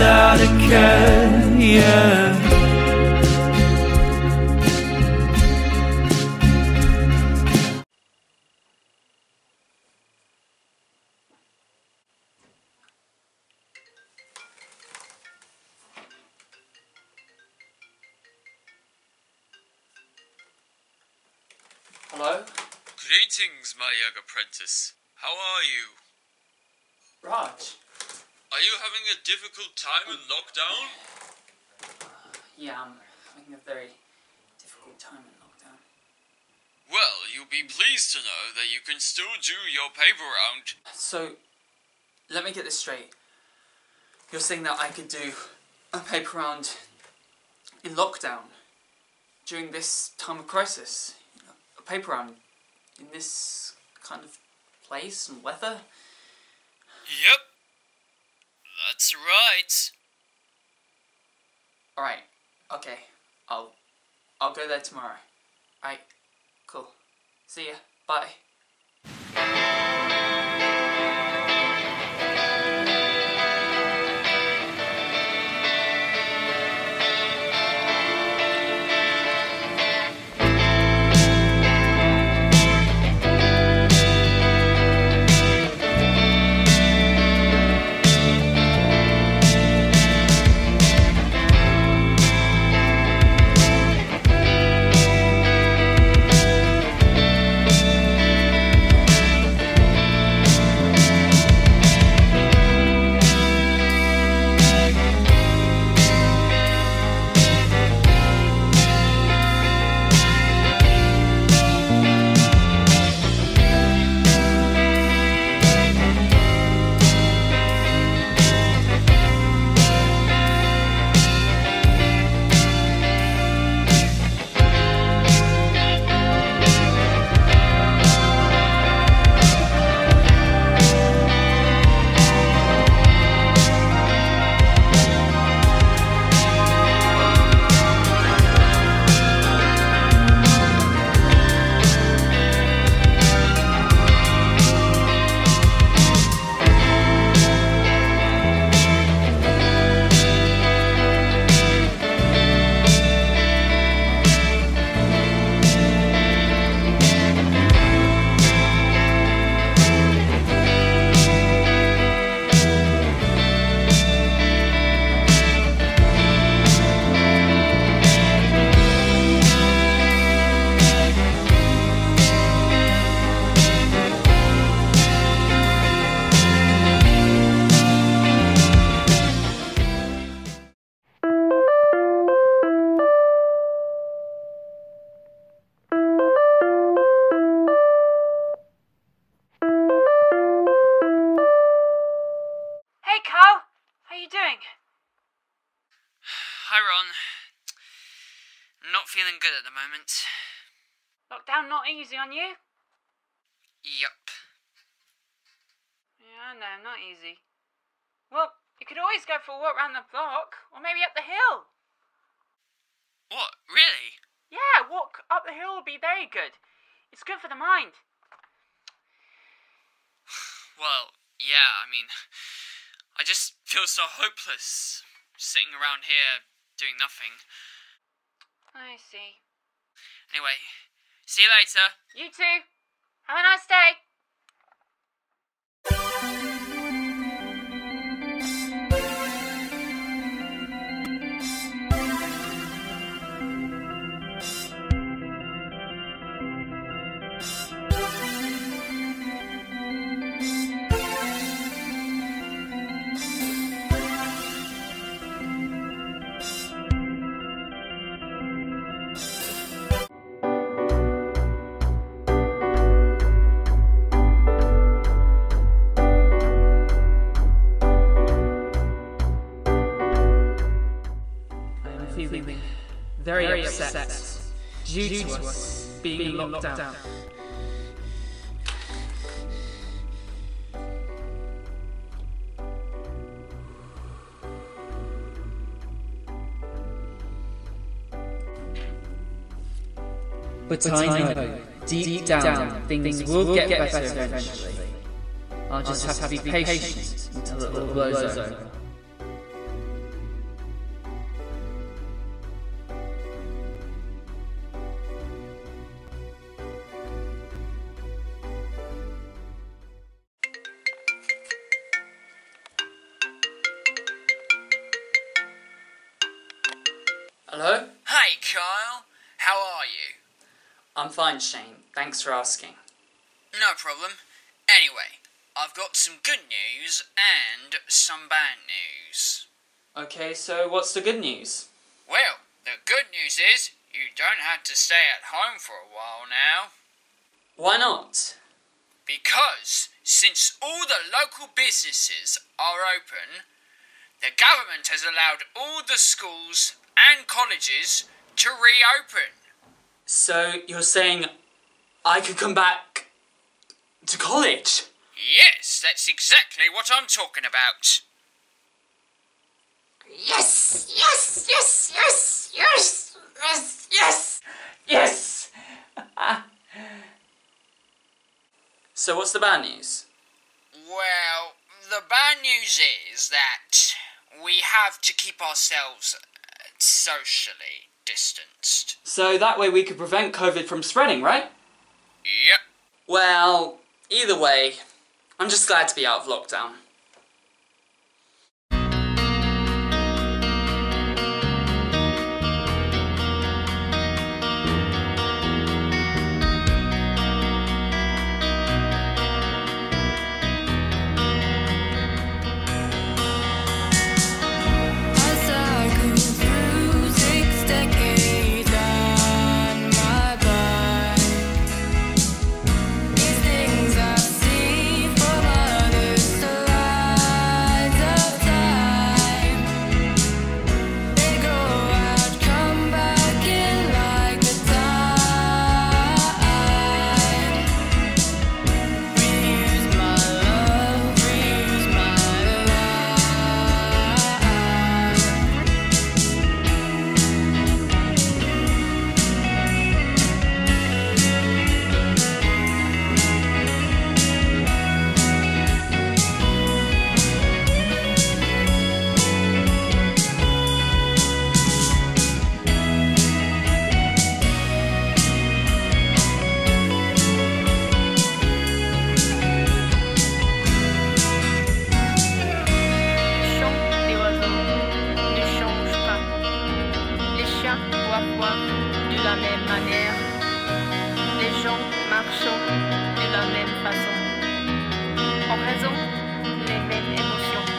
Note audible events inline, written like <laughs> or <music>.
without a care, yeah. Hello? Greetings, my young apprentice. How are you? Raj? Are you having a difficult time in lockdown? Uh, yeah, I'm having a very difficult time in lockdown. Well, you'll be pleased to know that you can still do your paper round. So, let me get this straight. You're saying that I could do a paper round in lockdown during this time of crisis? A paper round in this kind of place and weather? Yep. That's right. Alright, okay. I'll I'll go there tomorrow. Alright, cool. See ya. Bye. Feeling good at the moment. Lockdown not easy on you? Yup. Yeah, I know, not easy. Well, you could always go for a walk round the block, or maybe up the hill. What? Really? Yeah, walk up the hill would be very good. It's good for the mind. <sighs> Well, yeah, I mean, I just feel so hopeless sitting around here doing nothing. I see. Anyway, see you later. You too. Have a nice day. Feeling very, upset, due, to us being, locked, down. But I know, deep down, things will get better eventually. I'll just have to be patient until it all blows over. Hello? Hey, Kyle. How are you? I'm fine, Shane. Thanks for asking. No problem. Anyway, I've got some good news and some bad news. Okay, so what's the good news? Well, the good news is you don't have to stay at home for a while now. Why not? Because since all the local businesses are open, the government has allowed all the schools and colleges to reopen. So you're saying I could come back to college? Yes, that's exactly what I'm talking about. Yes, yes, yes, yes, yes, yes, yes, yes. <laughs> so what's the bad news? Well, the bad news is that we have to keep ourselves socially distanced. So that way we could prevent COVID from spreading, right? Yep. Well, either way, I'm just glad to be out of lockdown. De la même manière. Les gens marchent de la même façon. En raison des mêmes émotions.